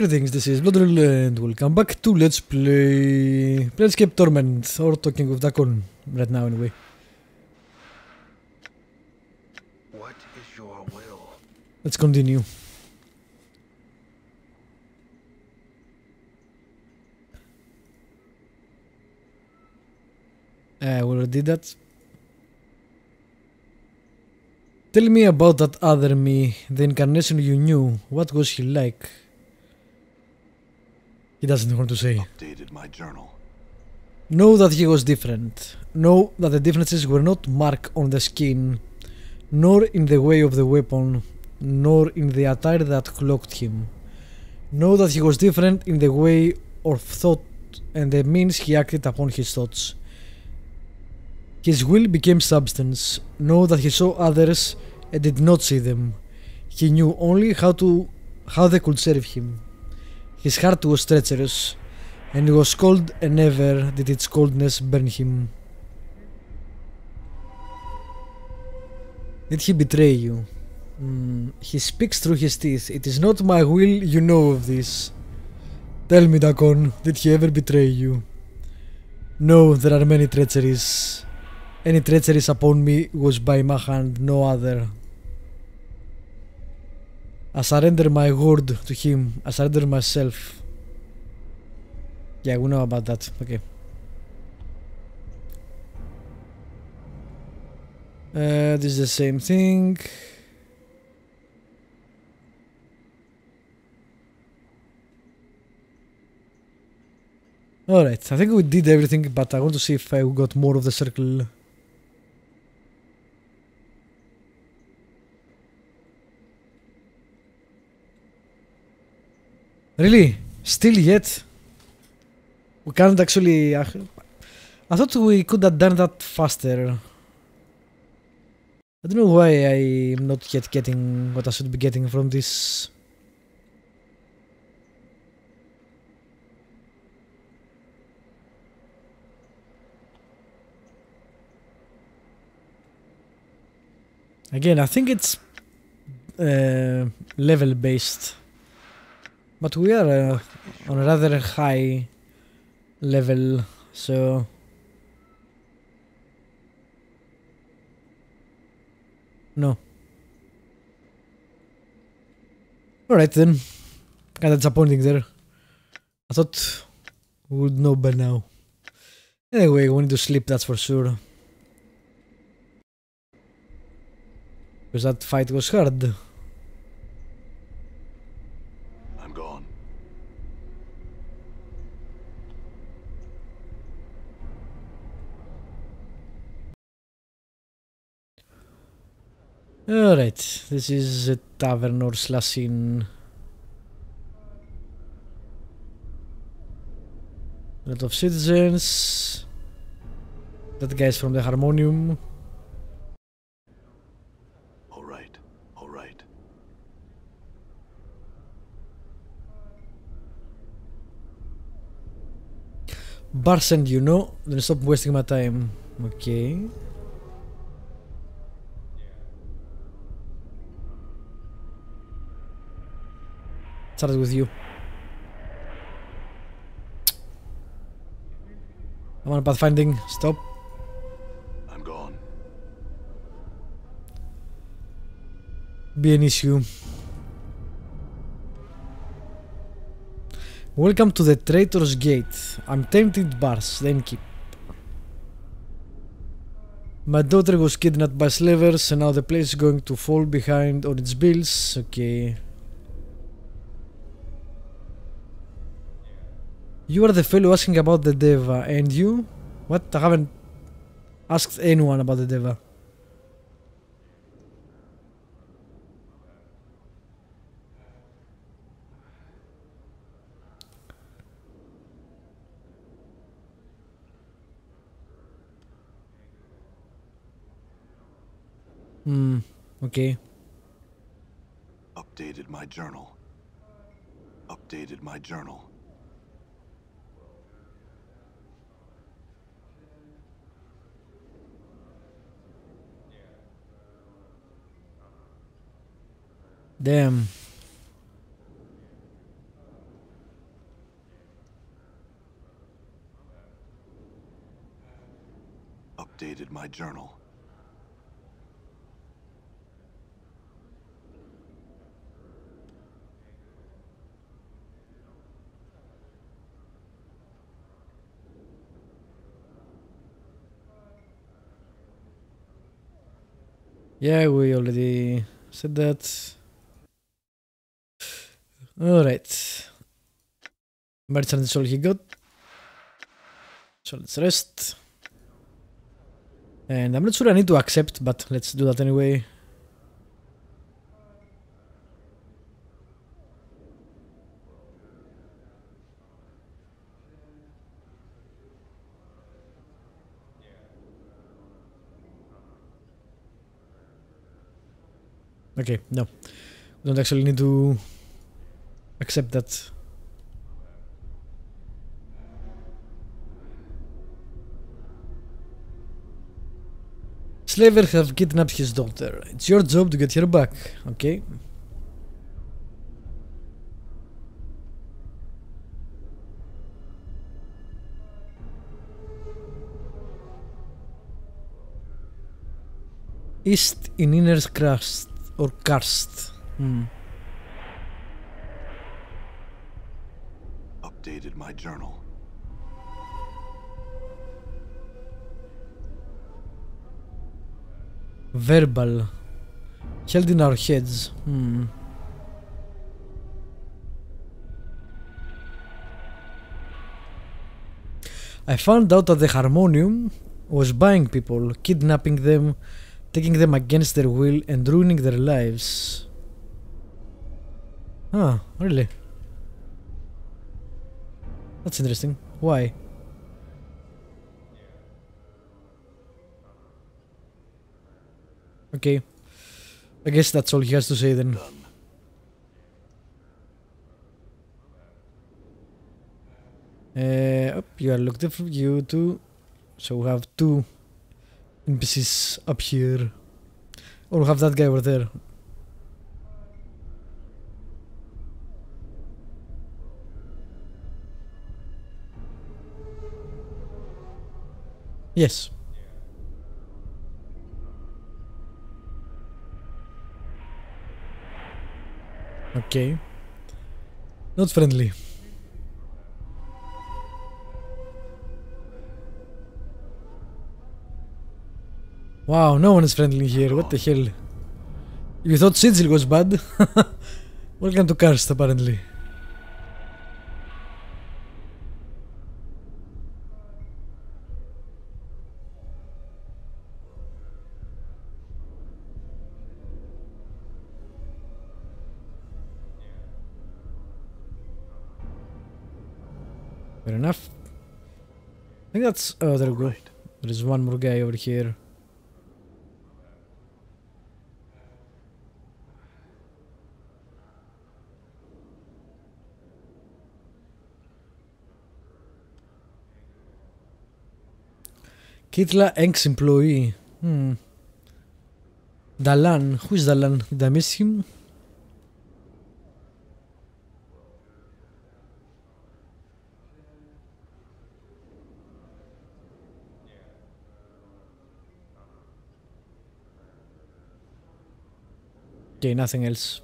Greetings, this is Vlodril and welcome back to Let's Play Planescape Torment, or Talking with Dak'kon, right now anyway. What is your will? Let's continue. We already did that. Tell me about that other me, the incarnation you knew. What was he like? He doesn't want to say. Updated my journal. Know that he was different. Know that the differences were not marked on the skin, nor in the way of the weapon, nor in the attire that cloaked him. Know that he was different in the way of thought and the means he acted upon his thoughts. His will became substance. Know that he saw others and did not see them. He knew only how to how they could serve him. His heart was treacherous, and he was cold and never did its coldness burn him. Did he betray you? Mm, he speaks through his teeth. It is not my will you know of this. Tell me, Dak'kon, did he ever betray you? No, there are many treacheries. Any treacheries upon me was by my hand, no other. I surrender my word to him. I surrender myself. Yeah, we know about that. Okay. Uh, this is the same thing. Alright, I think we did everything, but I want to see if I got more of the circle. Really? Still yet? We can't actually... I thought we could have done that faster. I don't know why I'm not yet getting what I should be getting from this. Again, I think it's uh, level based. But we are uh, on a rather high level, so... No. Alright then. Kinda disappointing there. I thought we would know by now. Anyway, we need to sleep, that's for sure. Because that fight was hard. I'm gone. Alright, this is a tavern or slash inn. lot of citizens. That guy's from the Harmonium. All right. All right. Barsend, you know. Then stop wasting my time. Okay. Started with you. I'm on pathfinding. Stop. I'm gone. Be an issue. Welcome to the Traitor's Gate. I'm tempted bars, then keep. My daughter was kidnapped by slavers and now the place is going to fall behind on its bills. Okay. You are the fellow asking about the Deva, and you? What? I haven't asked anyone about the Deva. Hmm, okay. Updated my journal. Updated my journal. Damn. Updated my journal. Yeah, we already said that. Alright. Merchant is all he got. So let's rest. And I'm not sure I need to accept, but let's do that anyway. Okay, no. Don't actually need to accept that. Slaver have kidnapped his daughter. It's your job to get her back, okay? East in Inner's Crust or Curst. Hmm. Updated my journal. Verbal. Held in our heads. Hmm. I found out that the Harmonium was buying people, kidnapping them, taking them against their will, and ruining their lives. Ah, really? That's interesting. Why? Okay. I guess that's all he has to say then. Uh, up, you are looked for you too. So we have two NPCs up here. Or we have that guy over there. Yes. Okay. Not friendly. Wow, no one is friendly here. What the hell? You thought Sigil was bad? Welcome to Curst, apparently. Think that's. Oh, there we go. Right. There is one more guy over here. Kitla ex-employee. Hmm. Dalan. Who is Dalan? Did I miss him? Okay, nothing else.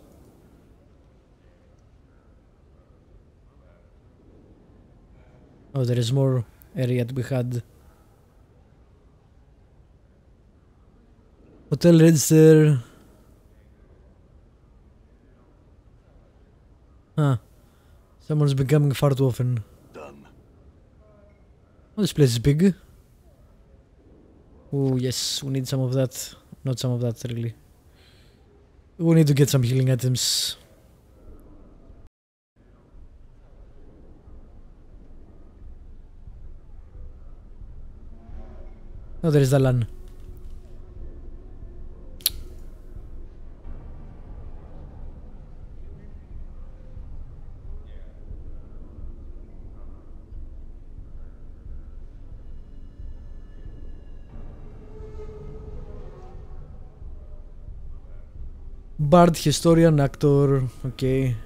Oh, there is more area to be had. Hotel register. Ah, huh. Someone's becoming far too often. Done. Oh, this place is big. Oh, yes, we need some of that. Not some of that, really. We need to get some healing items. Oh, there is Dalan. Bard historian, actor, okay.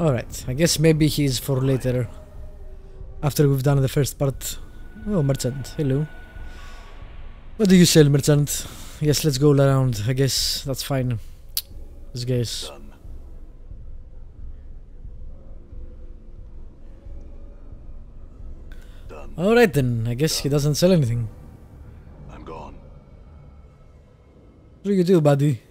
Alright, I guess maybe he's for later. After we've done the first part. Oh, merchant, hello. What do you sell, merchant? Yes, let's go around, I guess that's fine. This guys. Alright then, I guess he doesn't sell anything. I'm gone. What do you do, buddy?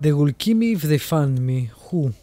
They will kill me if they find me. Who?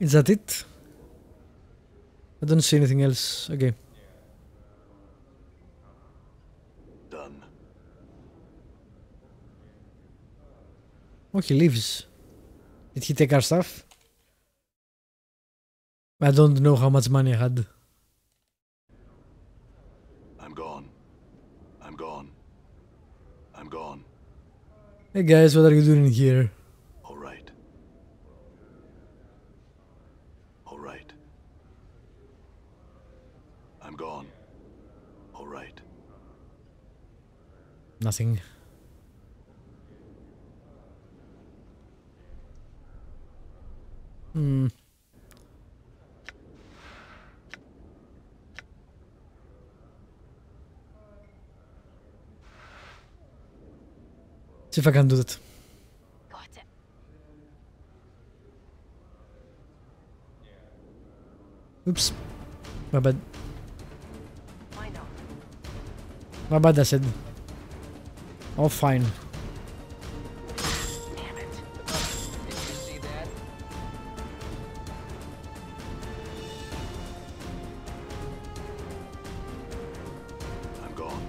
Is that it? I don't see anything else. Okay. Done. Oh, he leaves. Did he take our stuff? I don't know how much money I had. I'm gone. I'm gone. I'm gone. Hey guys, what are you doing here? Nothing. Hmm. See if I can do that. Got it. Oops. My bad. My bad, I said. Oh, I'm gone.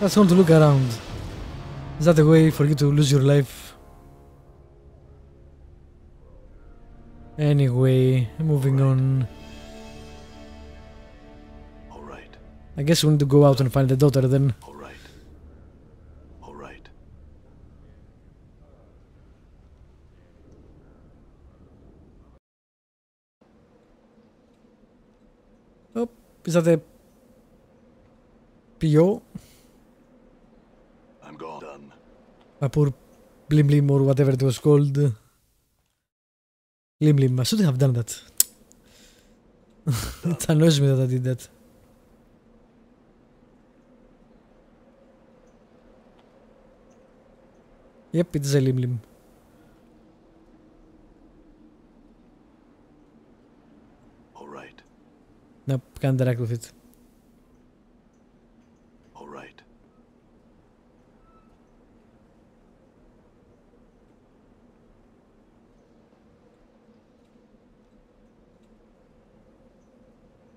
That's going to look around. Is that a way for you to lose your life? Anyway, moving on. I guess we need to go out and find the daughter then. All right. All right. Oh, is that a PO? I'm gone. Done. A poor Blim Blim or whatever it was called. Blim Blim, I should have done that. it annoys me that I did that. Yep, it is a Lim Lim. All right. Nope, can't interact with it. All right.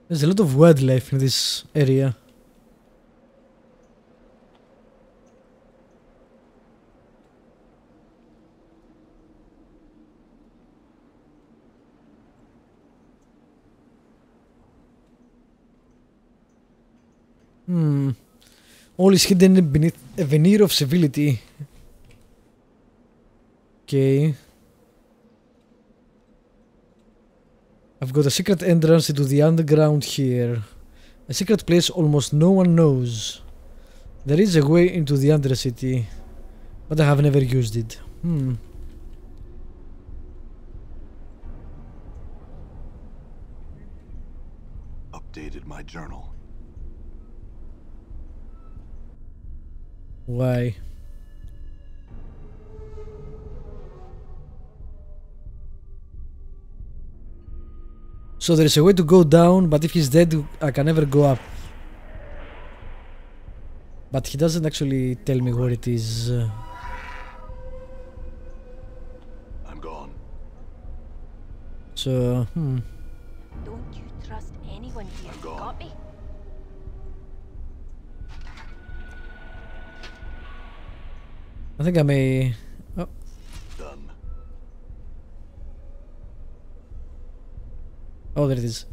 There's a lot of wildlife in this area. Hmm. All is hidden beneath a veneer of civility. Okay. I've got a secret entrance into the underground here. A secret place almost no one knows. There is a way into the Undercity, but I have never used it. Hmm. Updated my journal. Why? So there is a way to go down, but if he's dead, I can never go up. But he doesn't actually tell me where it is. I'm gone. So, hmm. Don't you trust anyone here. I'm gone. Got me? I think I may. Oh, Done. oh, there it is.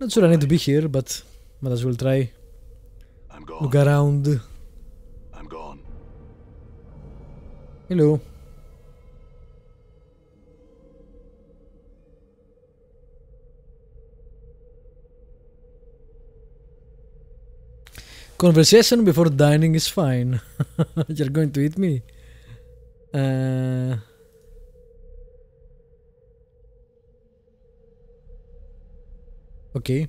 Not sure I need to be here, but might as well try. I'm gone. Look around. I'm gone. Hello. Conversation before dining is fine. You're going to eat me? Uh, okay.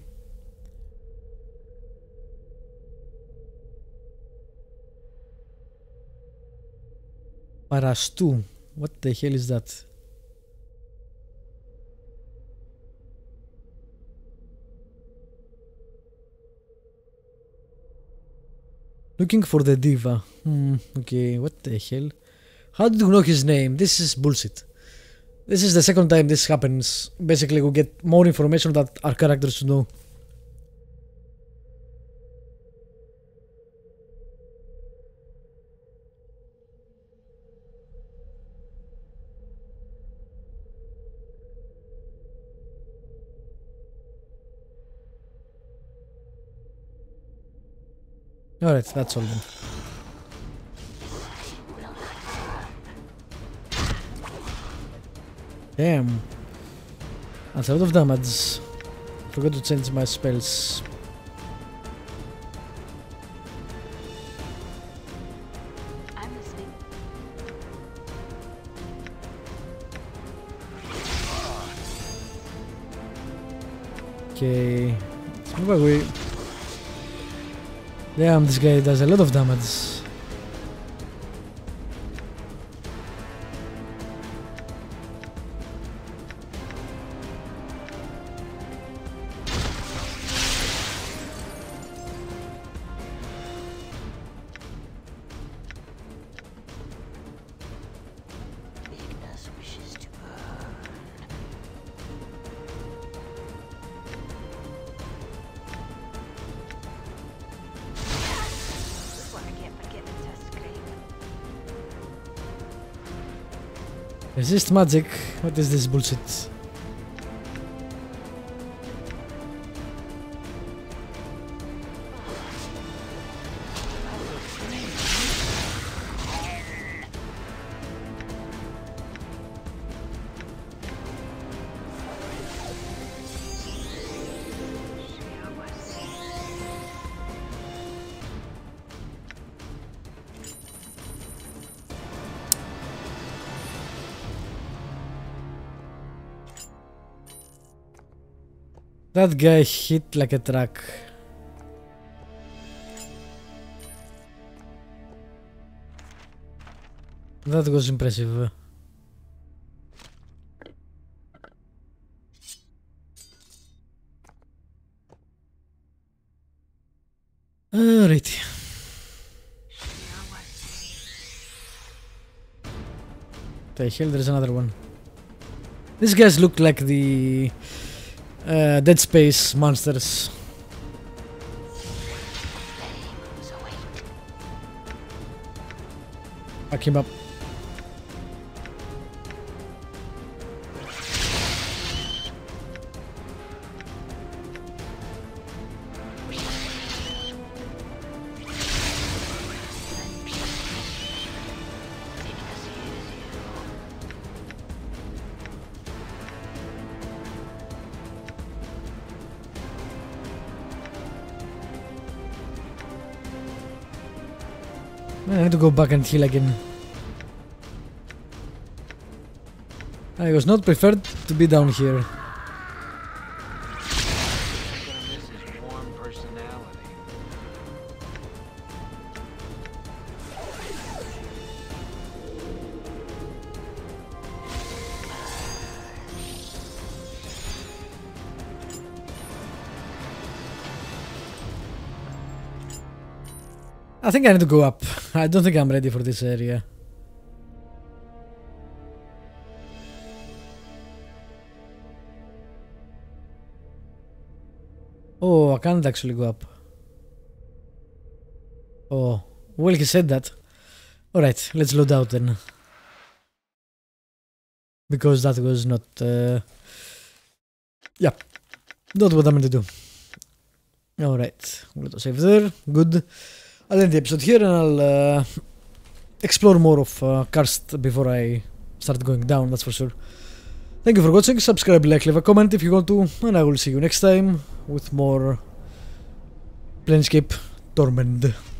Parastu. What the hell is that? Looking for the Deva. Hmm, okay, what the hell? How did you know his name? This is bullshit. This is the second time this happens. Basically, we get more information that our characters know. Alright, that's all then. Damn. That's a lot of damage. Forgot to change my spells. Okay. Let's move away. Damn, um, this guy does a lot of damage. Resist magic. What is this bullshit? That guy hit like a truck. That was impressive. Alrighty. The hell, there's another one. These guys look like the uh, Dead Space monsters. Back him up. I need to go back and heal again. I was not preferred to be down here. Think I need to go up. I don't think I'm ready for this area. Oh, I can't actually go up. Oh, well, he said that. Alright, let's load out then. Because that was not. Uh, yeah, not what I meant to do. Alright, we'll save there. Good. I'll end the episode here and I'll uh, explore more of uh, Curst before I start going down, that's for sure. Thank you for watching, subscribe, like, leave a comment if you want to, and I will see you next time with more Planescape Torment.